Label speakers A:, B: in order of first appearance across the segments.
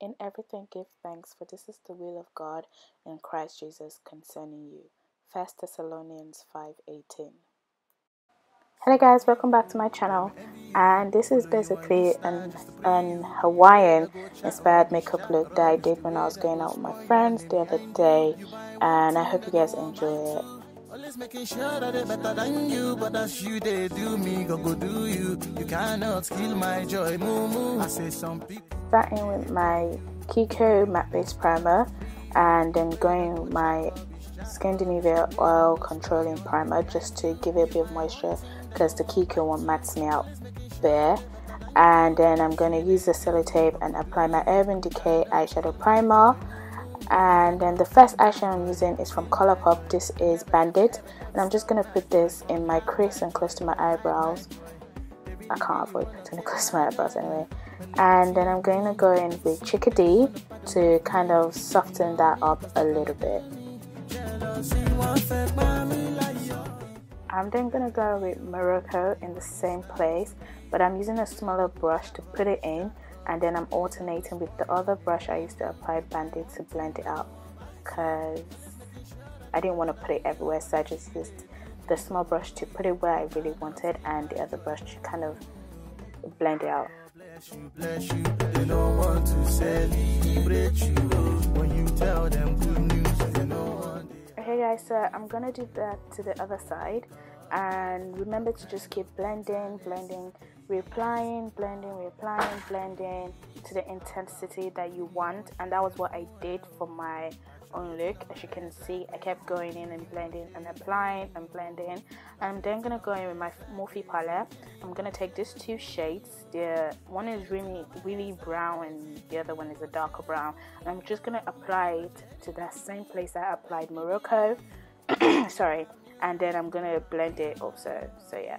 A: In everything give thanks, for this is the will of God in Christ Jesus concerning you. 1 Thessalonians 5:18. Hello guys, welcome back to my channel. And this is basically an, an Hawaiian inspired makeup look that I did when I was going out with my friends the other day. And I hope you guys enjoy it. Always making sure that they better than you, but that's you they do me, go go do you. You cannot kill my joy, moo moo. I say some people starting with my Kiko matte base primer and then going with my Skindinavia oil controlling primer just to give it a bit of moisture because the Kiko one mats me out there and then I'm going to use the sellotape and apply my Urban Decay eyeshadow primer and then the first eyeshadow I'm using is from Colourpop. This is Bandit and I'm just going to put this in my crease and close to my eyebrows. I can't avoid putting it close to my eyebrows anyway. And then I'm going to go in with Chickadee to kind of soften that up a little bit. I'm then going to go with Morocco in the same place but I'm using a smaller brush to put it in and then I'm alternating with the other brush I used to apply bandit to blend it out because I didn't want to put it everywhere so I just used the small brush to put it where I really wanted and the other brush to kind of blend it out bless you, bless you. They don't want to celebrate you. When you tell them good news, they Okay guys, so I'm gonna do that to the other side and remember to just keep blending, blending, reapplying, blending, reapplying, blending to the intensity that you want. And that was what I did for my own look. As you can see I kept going in and blending and applying and blending. I'm then gonna go in with my Morphe palette. I'm gonna take these two shades. The one is really really brown and the other one is a darker brown. And I'm just gonna apply it to that same place I applied Morocco. Sorry. And then I'm gonna blend it also. So yeah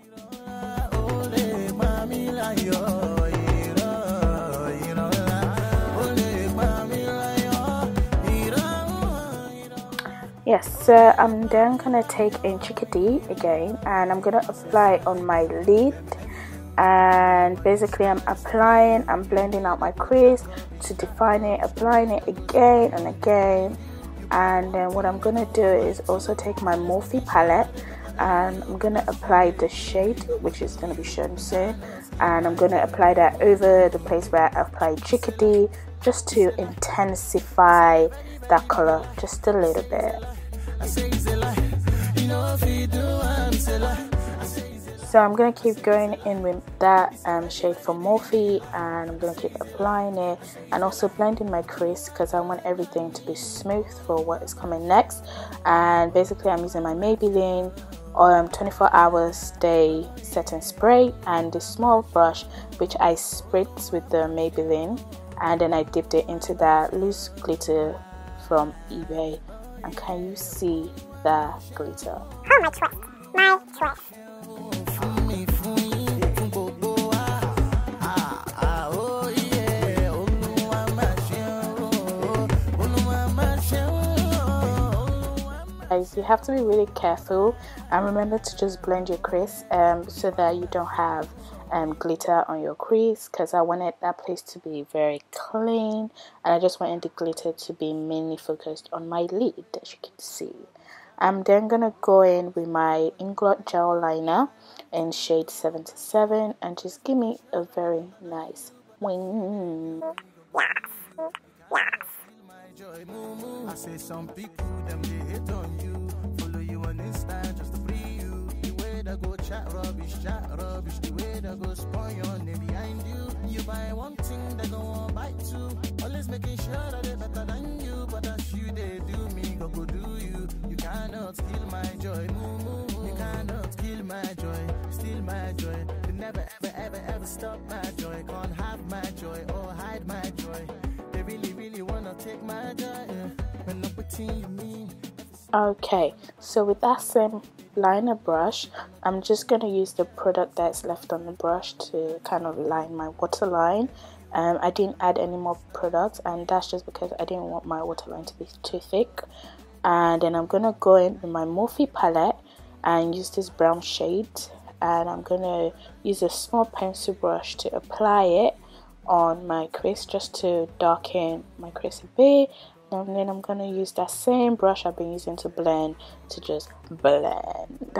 A: yes so I'm then gonna take in chickadee again and I'm gonna apply on my lid and basically I'm applying I'm blending out my crease to define it applying it again and again. And then what I'm gonna do is also take my Morphe palette and I'm gonna apply the shade which is gonna be shown soon. And I'm gonna apply that over the place where I applied chickadee just to intensify that color just a little bit. So I'm to keep going in with that um, shade from Morphe and I'm to keep applying it and also blending my crease because I want everything to be smooth for what is coming next. And basically I'm using my Maybelline um, 24 hours day setting spray and this small brush which I spritz with the Maybelline and then I dipped it into that loose glitter from eBay and can you see the glitter?
B: Oh, my choice. My
A: guys you have to be really careful and remember to just blend your crease um, so that you don't have um, glitter on your crease because I wanted that place to be very clean and I just wanted the glitter to be mainly focused on my lid as you can see. I'm then going to go in with my Inglot Gel Liner in shade 77 and just give me a very nice wing. I say some people them they on you chat rubbish, The way they go spoil your name behind you. You buy one thing, they go on buy two Always making sure that they better than you But that's you, they do me, go go do you. You cannot kill my joy, moo moo You cannot kill my joy, steal my joy. You never ever ever ever stop my joy. Can't have my joy or hide my joy. They really really wanna take my joy. Yeah. Between you mean Okay, so with that same liner brush, I'm just going to use the product that's left on the brush to kind of line my waterline. Um, I didn't add any more product and that's just because I didn't want my waterline to be too thick. And then I'm going to go in with my Morphe palette and use this brown shade and I'm going to use a small pencil brush to apply it on my crease just to darken my crease a bit and then I'm gonna use that same brush I've been using to blend to just blend.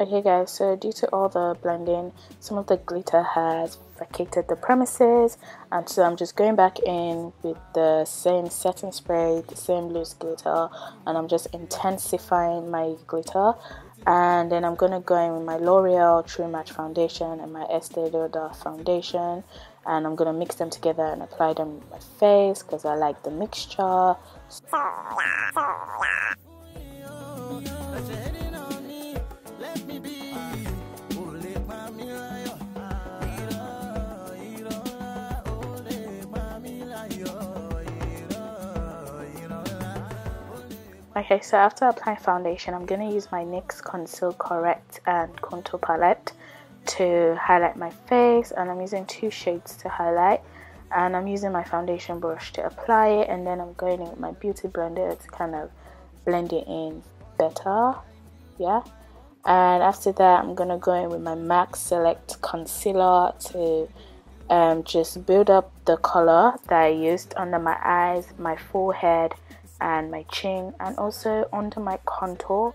A: Okay guys so due to all the blending some of the glitter has vacated the premises and so I'm just going back in with the same setting spray the same loose glitter and I'm just intensifying my glitter. And then I'm gonna go in with my L'Oreal True Match foundation and my Estee Lauder foundation and I'm gonna mix them together and apply them on my face because I like the mixture. Okay, so after applying foundation, I'm going to use my NYX Conceal Correct and Contour Palette to highlight my face and I'm using two shades to highlight. And I'm using my foundation brush to apply it and then I'm going in with my beauty blender to kind of blend it in better yeah? And after that I'm gonna go in with my MAC Select concealer to um, just build up the color that I used under my eyes my forehead and my chin and also under my contour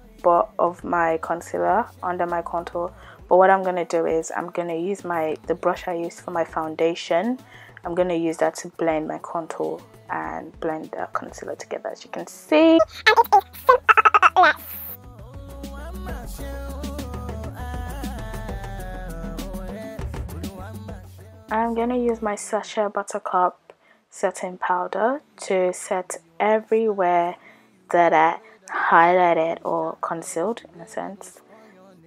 A: but of my concealer under my contour. But what I'm to do is I'm to use my the brush I used for my foundation. I'm to use that to blend my contour and blend the concealer together as you can see. I'm gonna use my Sacha Buttercup setting powder to set everywhere that I highlighted or concealed in a sense.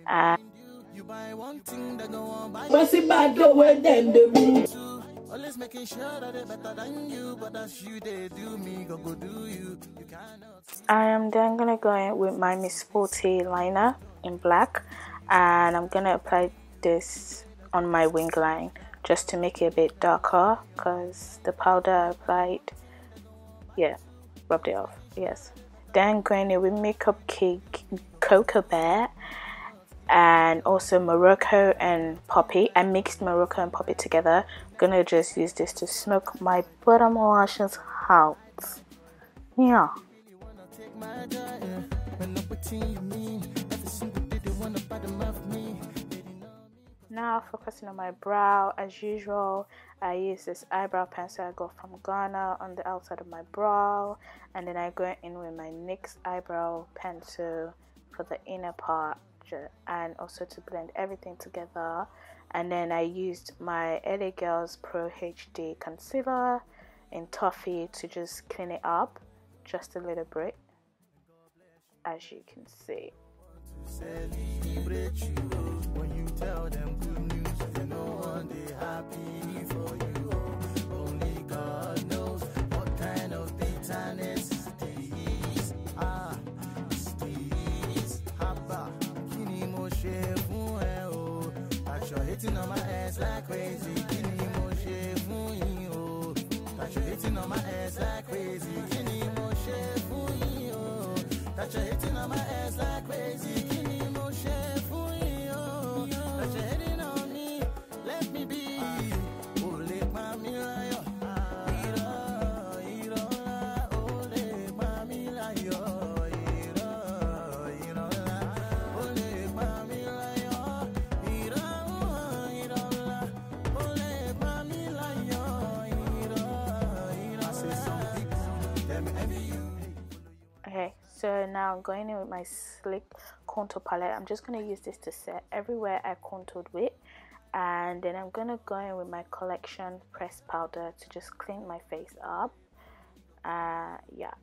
A: And Always making sure that they're better than you, but that's you, they do me, go go do you. You I am then gonna go in with my Miss Sporty liner in black, and I'm gonna apply this on my wing line just to make it a bit darker because the powder I applied yeah rubbed it off yes then going in with Makeup Geek cocoa bear and also Morocco and Poppy I mixed Morocco and Poppy together. I'm gonna just use this to smoke my bottom lashes out. Yeah now focusing on my brow as usual. I use this eyebrow pencil I got from Ghana on the outside of my brow and then I go in with my NYX eyebrow pencil for the inner part and also to blend everything together. And then I used my LA Girls Pro HD concealer in Toffee to just clean it up just a little bit as you can see now I'm going in with my Sleek contour palette. I'm just going to use this to set everywhere I contoured with. And then I'm going to go in with my collection pressed powder to just clean my face up. Uh, yeah.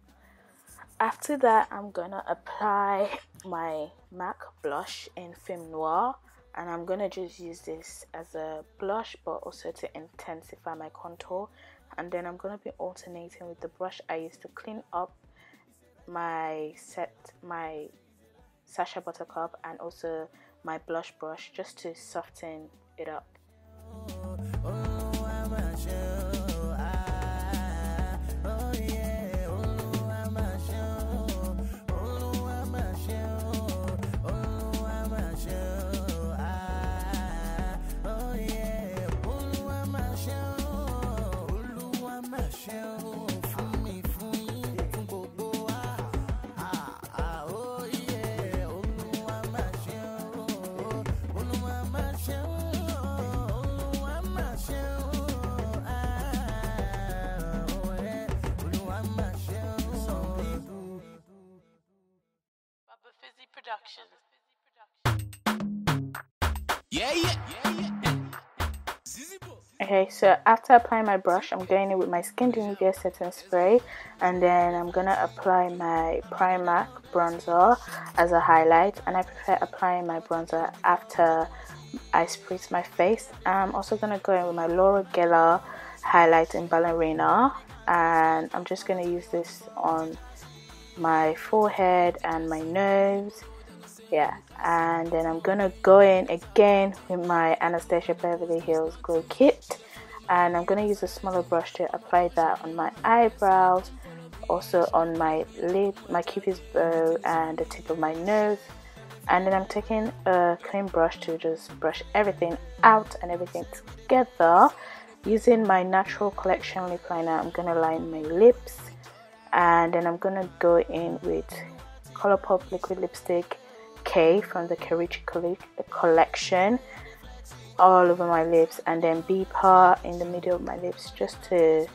A: After that I'm gonna apply my MAC blush in Film Noir and I'm gonna just use this as a blush but also to intensify my contour. And then I'm gonna be alternating with the brush I used to clean up my set my Sacha Buttercup and also my blush brush just to soften it up oh, oh. Okay, so after applying my brush, I'm going in with my Skindinavia setting spray and then I'm gonna apply my Primark bronzer as a highlight and I prefer applying my bronzer after I spritz my face. I'm also gonna go in with my Laura Geller highlight in Ballerina and I'm just gonna use this on my forehead and my nose yeah and then I'm gonna go in again with my Anastasia Beverly Hills Glow Kit and I'm gonna use a smaller brush to apply that on my eyebrows also on my lip my cupid's bow and the tip of my nose and then I'm taking a clean brush to just brush everything out and everything together. Using my natural collection lip liner I'm gonna line my lips and then I'm gonna go in with Colourpop liquid lipstick K from the Kerichi collection. All over my lips and then B part in the middle of my lips just to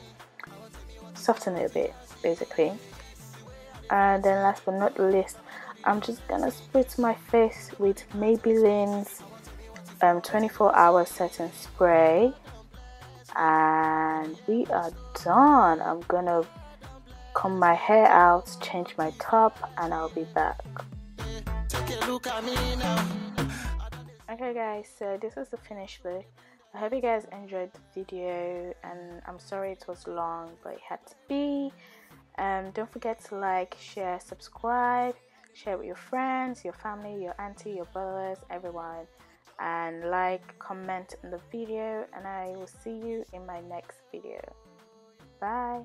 A: soften it a bit basically. And then last but not least I'm just gonna spritz my face with Maybelline's um, 24 hour setting spray. And we are done. I'm gonna comb my hair out change my top and I'll be back Okay guys, so this is the finished look. I hope you guys enjoyed the video and I'm sorry it was long but it had to be. Um, don't forget to like, share, subscribe, share with your friends, your family, your auntie, your brothers, everyone and like, comment on the video and I will see you in my next video. Bye.